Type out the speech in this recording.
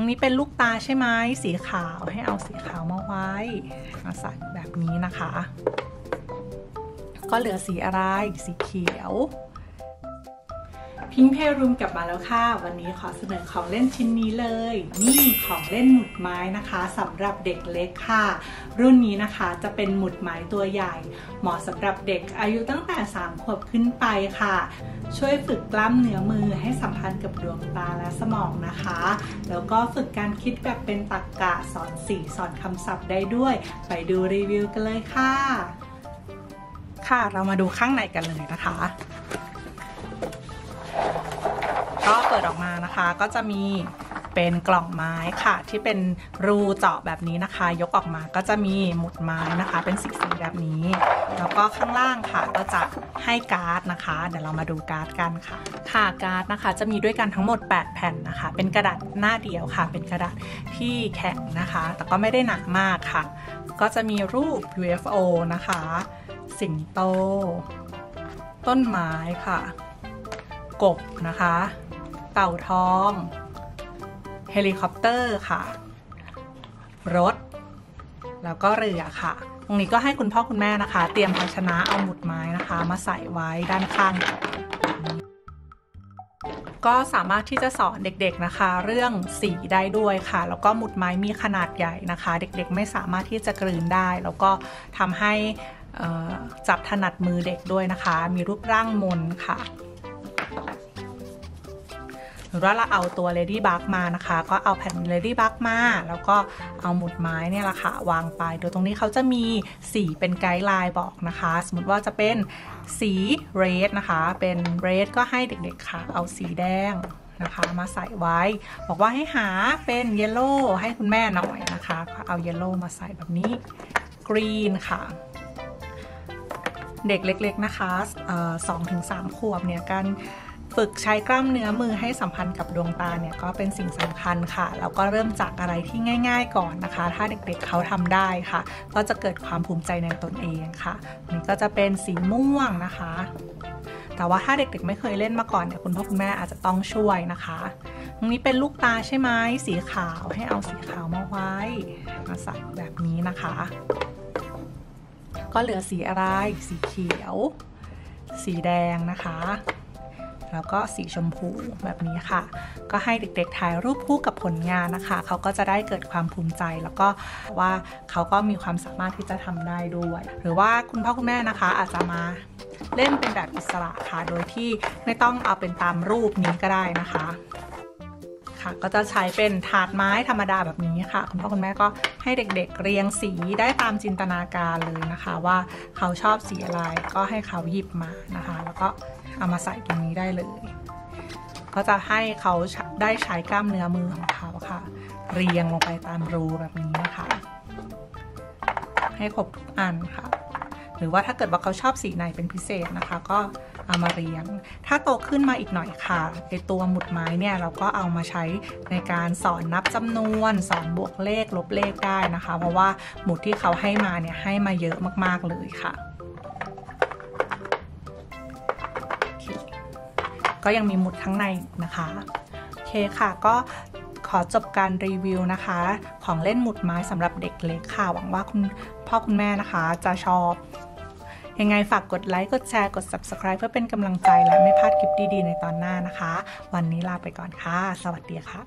ตรงนี้เป็นลูกตาใช่ไหมสีขาวให้เอาสีขาวมาไว้มาใส่แบบนี้นะคะ ก็เหลือสีอะไรสีเขียว พิงเพรูมกลับมาแล้วค่ะ วันนี้ขอเสนอของเล่นชิ้นนี้เลย นี่ของเล่นหมุดไม้นะคะสำหรับเด็กเล็กค่ะ รุ่นนี้นะคะจะเป็นหมุดไม้ตัวใหญ่ เหมาะสำหรับเด็กอายุตั้งแต่ 3 ขวบขึ้นไปค่ะ ช่วยฝึกกล้ามเนื้อมือให้สัมพันธ์กับดวงตาและสมองนะคะ แล้วก็ฝึกการคิดแบบเป็นตรรกกะสอนสีสอนคำศัพท์ได้ด้วย ไปดูรีวิวกันเลยค่ะ ค่ะเรามาดูข้างในกันเลยนะคะ ก็เปิดออกมานะคะ ก็จะมีเป็นกล่องไม้ค่ะ ที่เป็นรูเจาะแบบนี้นะคะ ยกออกมาก็จะมีหมุดไม้นะคะ เป็นสีสีแบบนี้ แล้วก็ข้างล่างค่ะก็จะให้การ์ดนะคะ เดี๋ยวเรามาดูการ์ดกันค่ะ ค่ะการ์ดนะคะ จะมีด้วยกันทั้งหมด 8 แผ่นนะคะ เป็นกระดาษหน้าเดียวค่ะ เป็นกระดาษที่แข็งนะคะ แต่ก็ไม่ได้หนามากค่ะ ก็จะมีรูป UFO นะคะ สิงโต ต้นไม้ค่ะ กบนะคะ เต่าทอง เฮลิคอปเตอร์ค่ะ รถ แล้วก็เรือค่ะ ตรงนี้ก็ให้คุณพ่อคุณแม่นะคะ เตรียมภาชนะเอาหมุดไม้นะคะ มาใส่ไว้ด้านข้าง ก็สามารถที่จะสอนเด็กๆนะคะ เรื่องสีได้ด้วยค่ะ แล้วก็หมุดไม้มีขนาดใหญ่นะคะ เด็กๆ ไม่สามารถที่จะกลืนได้ แล้วก็ทำให้จับถนัดมือเด็กด้วยนะคะ มีรูปร่างมนค่ะ หรือว่าเราเอาตัว Lady Bug มานะคะ ก็เอาแผ่น Lady Bug มา แล้วก็เอาหมุดไม้เนี่ยละค่ะวางไป โดยตรงนี้เขาจะมีสีเป็นไกด์ไลน์บอกนะคะ สมมติว่าจะเป็นสี red นะคะ เป็น red ก็ให้เด็กๆค่ะ เอาสีแดงนะคะมาใส่ไว้ บอกว่าให้หาเป็น yellow ให้คุณแม่หน่อยนะคะก็เอา yellow มาใส่แบบนี้ green ค่ะ เด็กเล็กๆนะคะสองถึงสามขวบเนี่ยการ ฝึกใช้กล้ามเนื้อมือให้สัมพันธ์กับดวงตาเนี่ยก็เป็นสิ่งสำคัญค่ะ แล้วก็เริ่มจากอะไรที่ง่าย ๆ ก่อนนะคะ ถ้าเด็กๆเขาทำได้ค่ะ ก็จะเกิดความภูมิใจในตนเองค่ะนี่ก็จะเป็นสีม่วงนะคะ แต่ว่าถ้าเด็กๆไม่เคยเล่นมาก่อนเนี่ยคุณพ่อคุณแม่อาจจะต้องช่วยนะคะตรงนี้เป็นลูกตาใช่ไหมสีขาวให้เอาสีขาวมาไว้มาใส่แบบนี้นะคะ ก็เหลือสีอะไร สีเขียว สีแดงนะคะ แล้วก็สีชมพูแบบนี้ค่ะ ก็ให้เด็กๆถ่ายรูปคู่กับผลงานนะคะ เขาก็จะได้เกิดความภูมิใจ แล้วก็ว่าเขาก็มีความสามารถที่จะทำได้ด้วย หรือว่าคุณพ่อคุณแม่นะคะ อาจจะมาเล่นเป็นแบบอิสระค่ะ โดยที่ไม่ต้องเอาเป็นตามรูปนี้ก็ได้นะคะค่ะก็จะใช้เป็นถาดไม้ธรรมดาแบบนี้ค่ะ คุณพ่อคุณแม่ก็ให้เด็กๆ เรียงสีได้ตามจินตนาการเลยนะคะ ว่าเขาชอบสีอะไรก็ให้เขาหยิบมานะคะ แล้วก็ เอามาใส่ตรงนี้ได้เลยก็จะให้เขาได้ใช้กล้ามเนื้อมือของเขาค่ะ เรียงลงไปตามรูแบบนี้นะคะ ให้ครบทุกอันค่ะ หรือว่าถ้าเกิดว่าเขาชอบสีไหนเป็นพิเศษนะคะ ก็เอามาเรียง ถ้าโตขึ้นมาอีกหน่อยค่ะในตัวหมุดไม้เนี่ยเราก็เอามาใช้ในการสอนนับจำนวน สอนบวกเลขลบเลขได้นะคะ เพราะว่าหมุดที่เขาให้มาเนี่ยให้มาเยอะมากๆเลยค่ะ ก็ยังมีหมุดข้างในนะคะโอเคค่ะก็ขอจบการรีวิวนะคะ ของเล่นหมุดไม้สำหรับเด็กเล็กค่ะ หวังว่าคุณพ่อคุณแม่นะคะ จะชอบ ยังไงฝากกดไลค์ กดแชร์ กด subscribe เพื่อเป็นกำลังใจและไม่พลาดคลิปดีๆ ในตอนหน้านะคะ วันนี้ลาไปก่อนค่ะ สวัสดีค่ะ